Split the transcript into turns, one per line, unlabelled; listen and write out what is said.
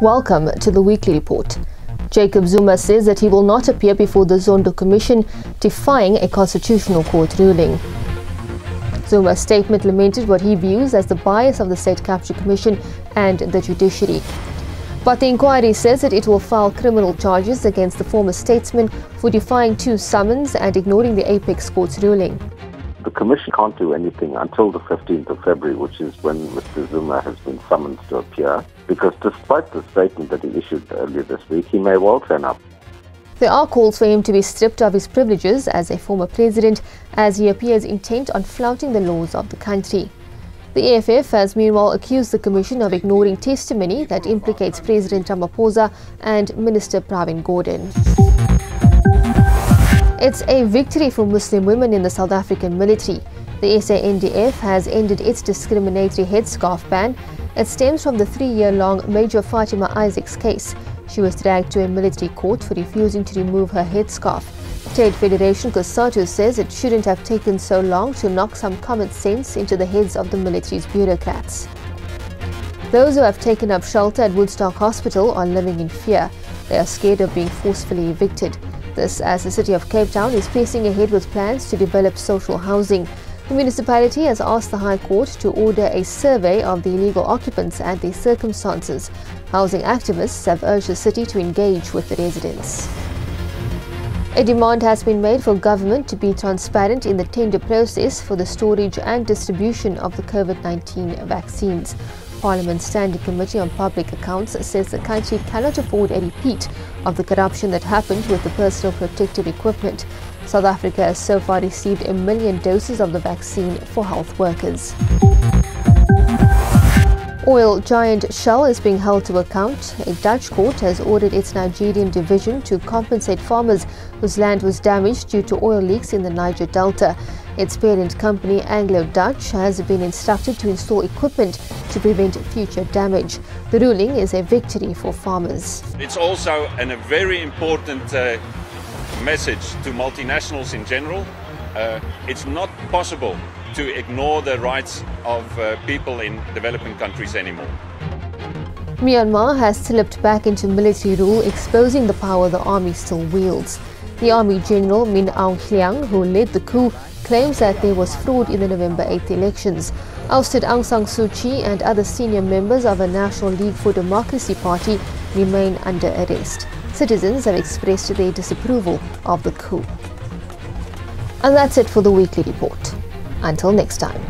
Welcome to the weekly report. Jacob Zuma says that he will not appear before the Zondo Commission, defying a constitutional court ruling. Zuma's statement lamented what he views as the bias of the State Capture Commission and the judiciary. But the inquiry says that it will file criminal charges against the former statesman for defying two summons and ignoring the apex court's ruling.
The Commission can't do anything until the 15th of February, which is when Mr. Zuma has been summoned to appear, because despite the statement that he issued earlier this week, he may well turn up.
There are calls for him to be stripped of his privileges as a former president, as he appears intent on flouting the laws of the country. The EFF has meanwhile accused the Commission of ignoring testimony that implicates President Ramaphosa and Minister Pravin Gordhan. It's a victory for Muslim women in the South African military. The SANDF has ended its discriminatory headscarf ban. It stems from the three-year-long Major Fatima Isaacs case. She was dragged to a military court for refusing to remove her headscarf. Trade Federation COSATU says it shouldn't have taken so long to knock some common sense into the heads of the military's bureaucrats. Those who have taken up shelter at Woodstock Hospital are living in fear. They are scared of being forcefully evicted. This as the city of Cape Town is pressing ahead with plans to develop social housing. The municipality has asked the High Court to order a survey of the illegal occupants and their circumstances. Housing activists have urged the city to engage with the residents. A demand has been made for government to be transparent in the tender process for the storage and distribution of the COVID-19 vaccines. Parliament's Standing Committee on Public Accounts says the country cannot afford a repeat of the corruption that happened with the personal protective equipment. South Africa has so far received a million doses of the vaccine for health workers. Oil giant Shell is being held to account. A Dutch court has ordered its Nigerian division to compensate farmers whose land was damaged due to oil leaks in the Niger Delta. Its parent company, Anglo Dutch, has been instructed to install equipment to prevent future damage. The ruling is a victory for farmers.
It's also an, a very important uh, message to multinationals in general. Uh, it's not possible to ignore the rights of uh, people in developing countries anymore.
Myanmar has slipped back into military rule, exposing the power the army still wields. The army general Min Aung Hlaing, who led the coup, claims that there was fraud in the November 8th elections. Ousted Aung San Suu Kyi and other senior members of the National League for Democracy party remain under arrest. Citizens have expressed their disapproval of the coup. And that's it for the weekly report. Until next time.